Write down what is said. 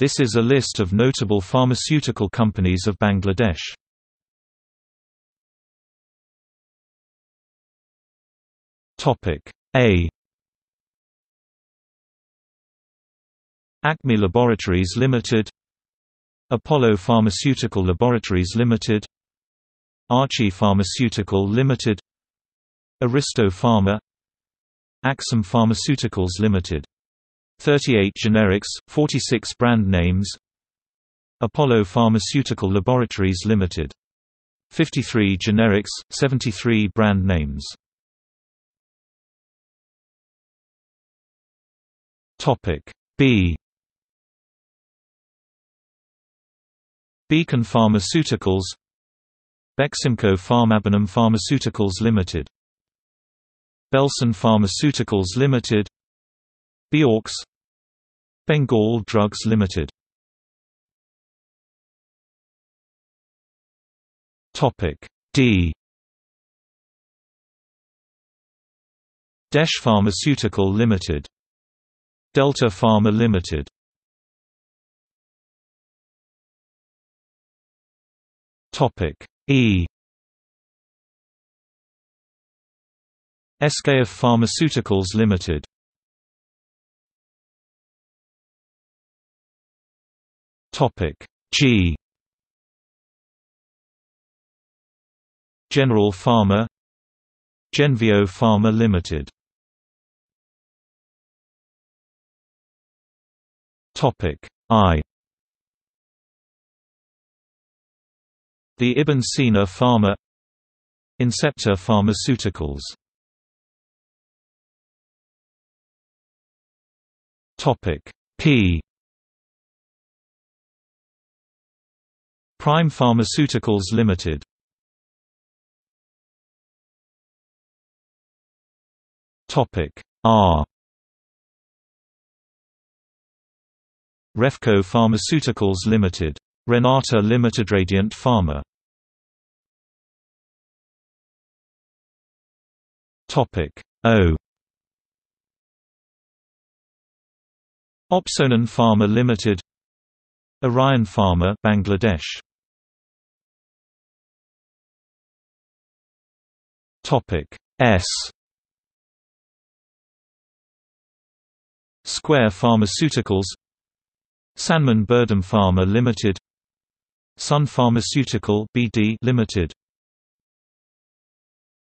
This is a list of notable pharmaceutical companies of Bangladesh. Topic A Acme Laboratories Limited Apollo Pharmaceutical Laboratories Limited Archie Pharmaceutical Limited Aristo Pharma Axum Pharmaceuticals Limited 38 generics, 46 brand names. Apollo Pharmaceutical Laboratories Limited. 53 generics, 73 brand names. Topic B. Beacon Pharmaceuticals. Beximco Pharmabanum Pharmaceuticals Limited. Belson Pharmaceuticals Limited Beorx Bengal Drugs Limited. Topic D. Desh Pharmaceutical Limited. Delta Pharma Limited. Topic E. SKF Pharmaceuticals Limited Topic. G. General Pharma. Genvio Pharma Limited. Topic. I. The Ibn Sina Pharma. Incepta Pharmaceuticals. Topic. P Prime Pharmaceuticals Limited. Topic R. Refco Pharmaceuticals Limited. Renata Limited Radiant Pharma. Topic O. Opsonin Pharma Limited. Orion Pharma Bangladesh Topic S. Square Pharmaceuticals. Sanman Burdam Pharma Limited. Sun Pharmaceutical BD Limited